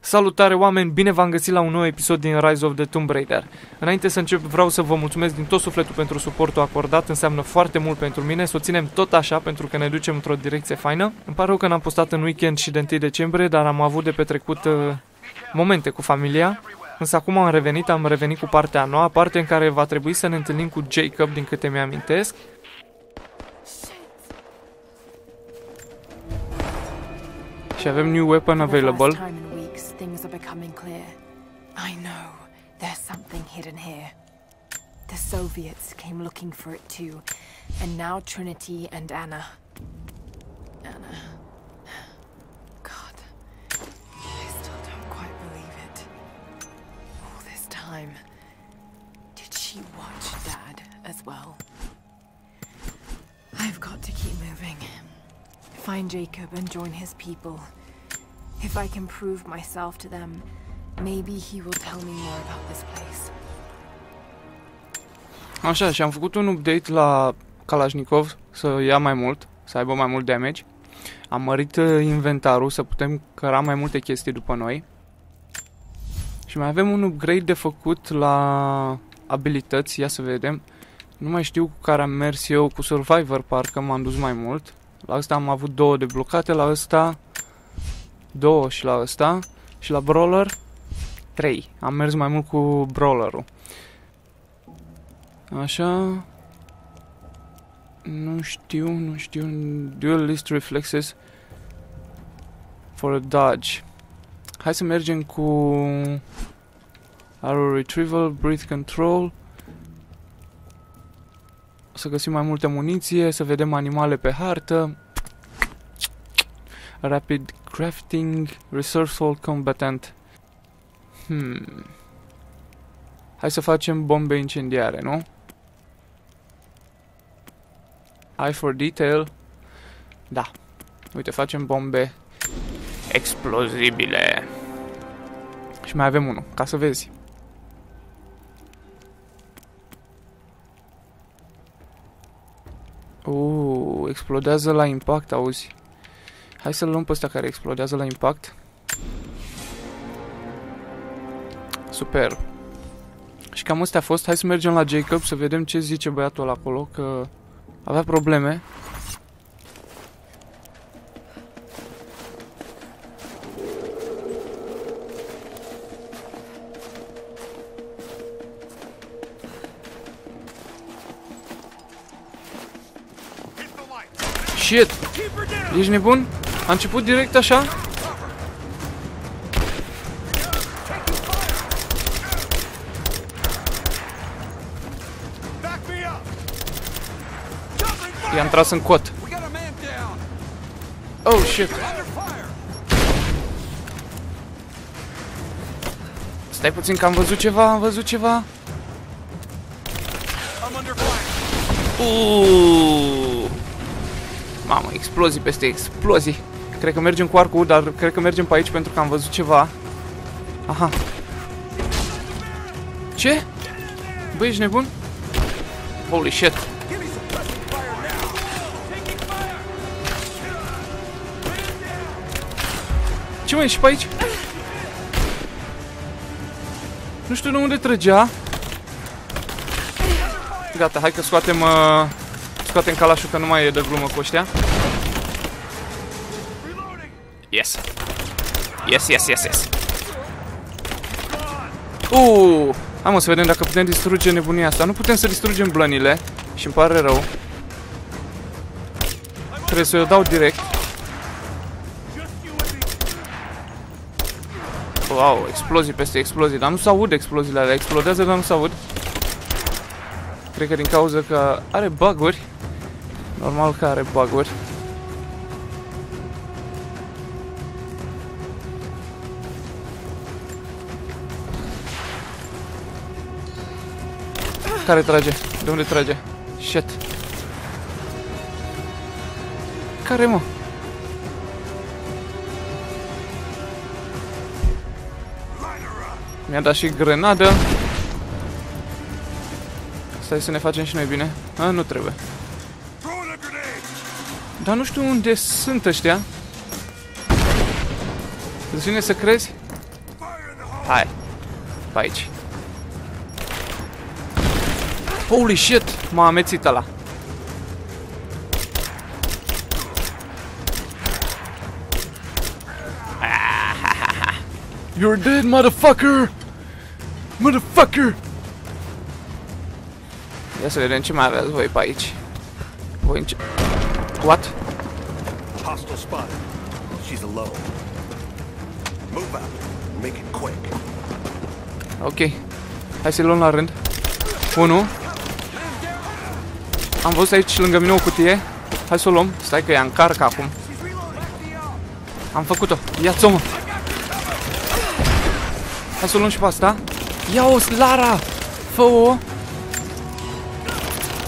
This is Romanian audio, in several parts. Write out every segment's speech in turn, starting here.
Salutare oameni, bine v-am găsit la un nou episod din Rise of the Tomb Raider. Înainte să încep vreau să vă mulțumesc din tot sufletul pentru suportul acordat, înseamnă foarte mult pentru mine, să o ținem tot așa pentru că ne ducem într-o direcție faină. Îmi pare rău că n-am postat în weekend și de 1 decembrie, dar am avut de petrecut uh, momente cu familia. Însă acum am revenit, am revenit cu partea a noua, parte în care va trebui să ne întâlnim cu Jacob din câte mi-amintesc. Și avem new weapon available. Weeks, things are becoming clear. I know there's something hidden here. The Soviets came looking for it too, and now Trinity and Anna. Anna. God, I still don't quite believe it. All this time, did she watch Dad as well? I've got to keep moving. Find Jacob and join his people. If I can prove myself to them, maybe he will tell me more about this place. Așa, și am făcut un update la Kalashnikov să ia mai mult, să aibă mai mult damage. Am mărit uh, inventarul să putem căra mai multe chestii după noi. Și mai avem un upgrade de făcut la abilități, ia să vedem. Nu mai știu cu care am mers eu, cu Survivor parcă m-am dus mai mult. La asta am avut două deblocate, la asta 2 și la ăsta și la brawler 3. Am mers mai mult cu brawlerul. Așa. Nu știu, nu știu. Dual list reflexes for a dodge. Hai să mergem cu arrow retrieval, breath control. O să găsim mai multe muniție, să vedem animale pe hartă. Rapid crafting, resourceful combatant. Hmm. Hai să facem bombe incendiare, nu? Eye for detail. Da. Uite, facem bombe explozibile. Și mai avem unul, ca să vezi. Uuu, explodează la impact, auzi. Hai să-l luăm pe ăsta care explodează la impact. Super. Și cam astea a fost. Hai să mergem la Jacob să vedem ce zice băiatul ăla acolo, că avea probleme. Shit! Ești nebun? A început direct așa? I-am tras în cot. Oh, shit. Stai puțin că am văzut ceva, am văzut ceva. Uuuu. Mamă, explozii peste explozii. Cred că mergem cu arcul, dar cred că mergem pe aici pentru că am văzut ceva. Aha. Ce? Băi, ești nebun? Holy shit. Ce mai ești pe aici? Nu știu de unde trăgea. Gata, hai că scoatem uh, scoatem calașul că nu mai e de glumă cu ăștia. Yes. Yes, yes, yes, yes. Uuu. Hai mă să vedem dacă putem distruge nebunia asta. Nu putem să distrugem blănile. Și îmi pare rău. Trebuie să o dau direct. Wow, explozii peste explozii. Dar nu se aud exploziile alea. Explodează, dar nu se aud. Cred că din cauza că are bug-uri. Normal că are bug-uri. Care trage? De unde trage? Shit. Care mă? Mi-a dat și grenadă. Stai să ne facem și noi bine. A, nu trebuie. Dar nu știu unde sunt ăștia. Îți vine să crezi? Hai. Pe aici. Holy shit! M-a amețit ăla. You're dead, motherfucker! Motherfucker! Ia să vedem ce mai aveți voi pe aici. Voi înce... What? Hostile spotted. She's alone. Move out. Make it quick. Ok. Hai să-i luăm la rând. 1. Am văzut aici lângă mine o cutie. Hai să o luăm. Stai că ea încarcă acum. Am făcut-o. Ia-ți-o, mă. Hai să o luăm și pe asta. Ia-o, Lara! Fă-o!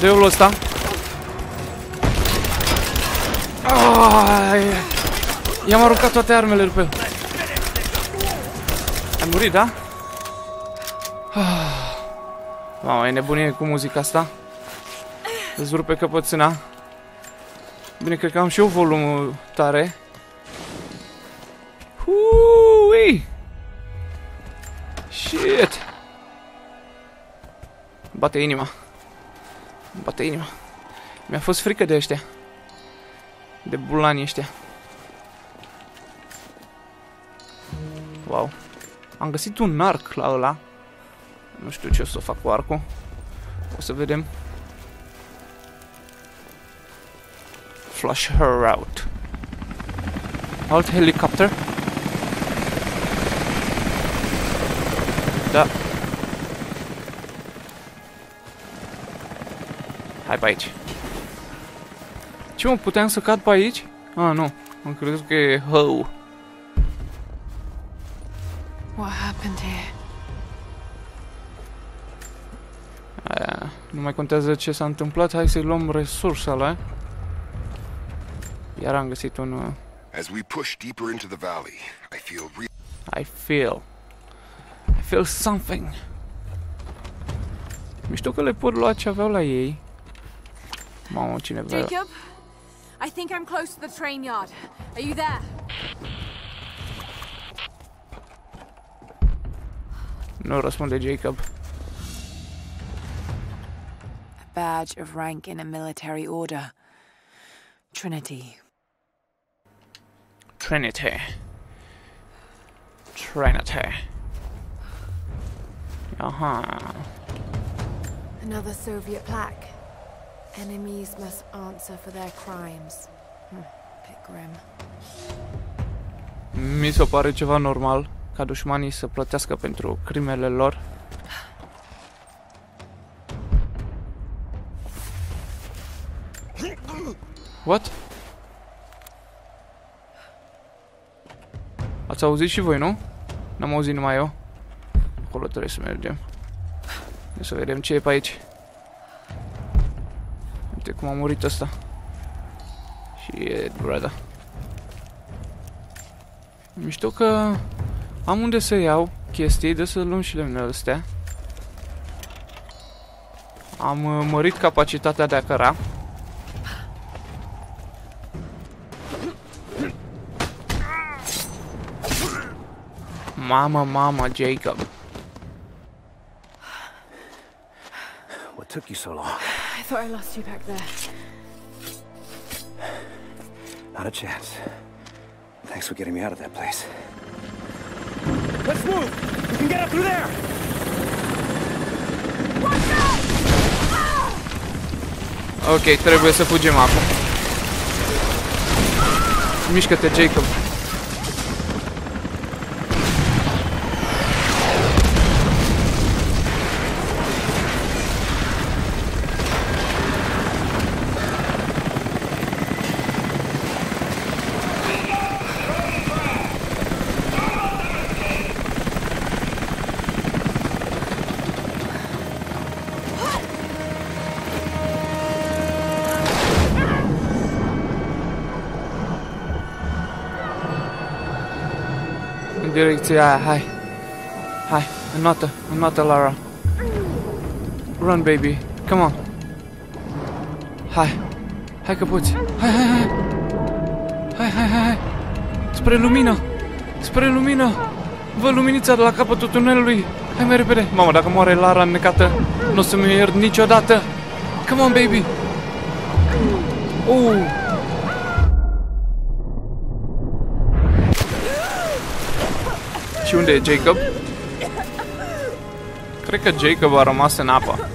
Dă-i ăsta. Ai, I-am aruncat toate armele pe el. Ai murit, da? Mamă, e nebunie cu muzica asta. Îți rupe căpățâna. Bine, cred că am și eu volumul tare. Hui! Shit! Bate inima. Bate inima. Mi-a fost frică de ăștia. De bulani ăștia. Wow. Am găsit un arc la ăla. Nu știu ce o să fac cu arcul. O să vedem. Flush her out. Alt helicopter. Da. Hai pe aici. Ce mă, puteam să cad pe aici? Ah, nu. Am crezut că e hău. What happened here? Aia, nu mai contează ce s-a întâmplat, hai să-i luăm resursele. Iar am găsit un... As we push deeper into the valley, I feel re- I feel. I feel something. Mișto că le pot lua ce aveau la ei. Mamă, cine vrea... Jacob? I think I'm close to the train yard. Are you there? Nu răspunde Jacob. A badge of rank in a military order. Trinity. Trinity. Trinity. Aha. Another Soviet plaque. Enemies must answer for their crimes. Hmm, bit grim. Mi se pare ceva normal ca dușmanii să plătească pentru crimele lor. What? Ați auzit și voi, nu? N-am auzit numai eu. Acolo trebuie să mergem. Ia să vedem ce e pe aici. Uite cum a murit ăsta. Și e brother. Mișto că am unde să iau chestii, de să luăm și lemnele astea. Am uh, mărit capacitatea de a căra. Mama, mama, Jacob. What took you so long? I thought I lost you back there. Not a chance. Thanks for getting me out of that place. Let's move! We can get up through there! Ok, trebuie să fugim acum. Mișcă-te, Jacob. În direcția aia, hai. Hai, înoată, înoată, Lara. Run, baby. Come on. Hai. Hai că poți. Hai, hai, hai. Hai, hai, hai, hai. Spre lumină. Spre lumină. Vă luminița de la capătul tunelului! Hai mai repede! Mamă, dacă moare Lara înnecată, nu o să-mi iert niciodată! Come on, baby! Uh! Și unde e Jacob? Cred că Jacob a rămas în apă.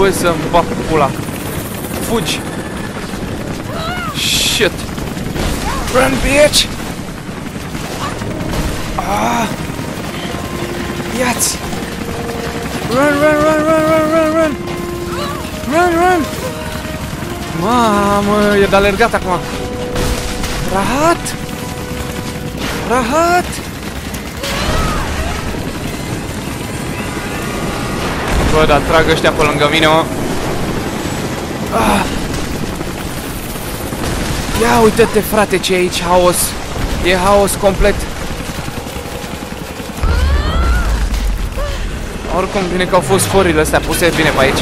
Băi să-mi bag pula. Fugi! Shit! Run, bitch! Ah! Iați! Run, run, run, run, run, run, run! Run, run! Mamă, e de alergat acum! Rahat! Rahat! Bă, dar trag ăștia pe lângă mine, mă. Ah. Ia uite-te, frate, ce e aici haos. E haos complet. Oricum, bine că au fost forile astea puse bine pe aici.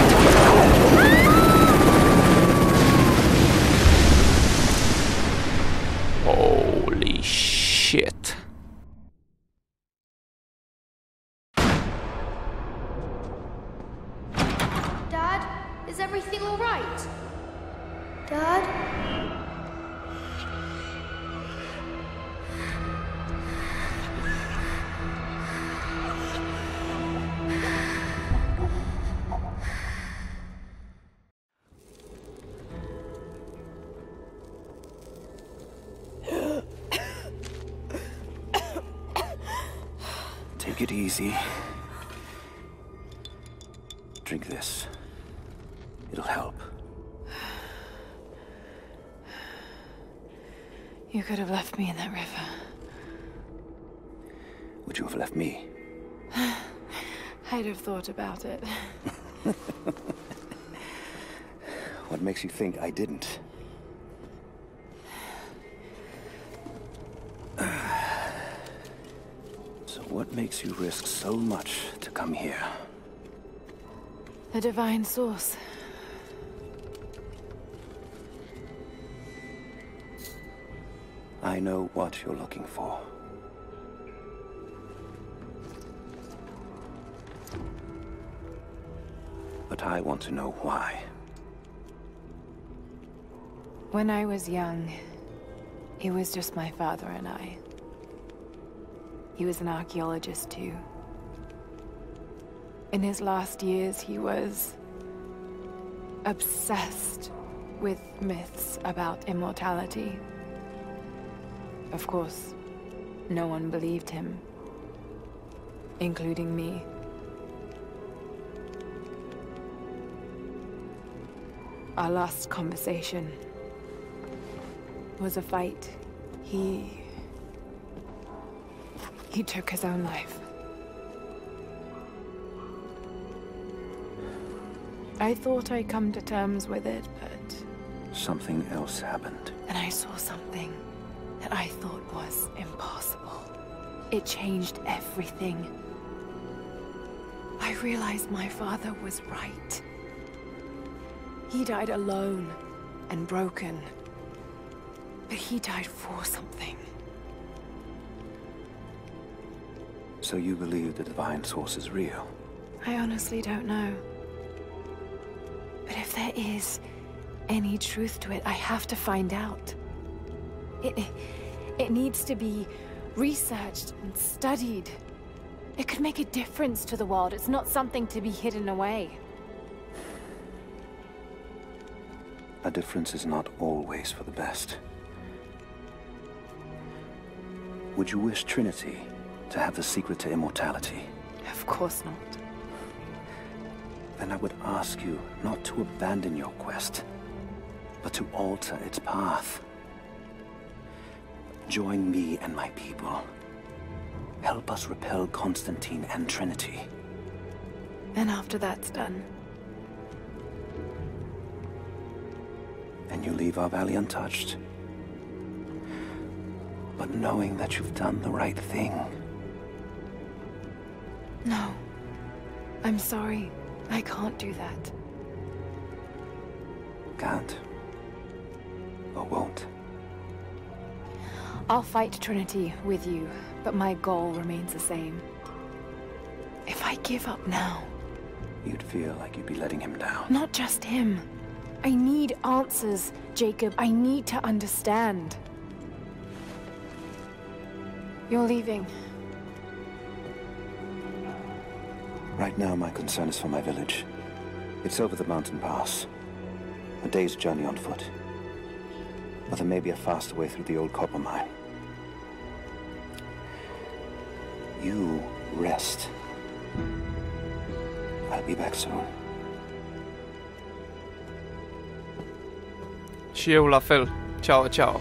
Holy shit. Take it easy. Drink this. It'll help. You could have left me in that river. Would you have left me? I'd have thought about it. What makes you think I didn't? What makes you risk so much to come here? The divine source. I know what you're looking for. But I want to know why. When I was young, it was just my father and I. He was an archaeologist too. In his last years, he was obsessed with myths about immortality. Of course, no one believed him, including me. Our last conversation was a fight. He. He took his own life. I thought I'd come to terms with it, but Something else happened. And I saw something that I thought was impossible. It changed everything. I realized my father was right. He died alone and broken. But he died for something. So you believe the divine source is real? I honestly don't know. But if there is any truth to it, I have to find out. It, it needs to be researched and studied. It could make a difference to the world. It's not something to be hidden away. A difference is not always for the best. Would you wish Trinity to have the secret to immortality? Of course not. Then I would ask you not to abandon your quest, but to alter its path. Join me and my people. Help us repel Constantine and Trinity. And after that's done, And you leave our valley untouched. But knowing that you've done the right thing. No. I'm sorry. I can't do that. Can't. Or won't. I'll fight Trinity with you, but my goal remains the same. If I give up now, You'd feel like you'd be letting him down. not just him. I need answers, Jacob. I need to understand. You're leaving. Right now, my concern is for my village. It's over the mountain pass. A day's journey on foot. But there may be a faster way through the old copper mine. You rest. I'll be back soon. Și eu la fel. Ceau, ceau.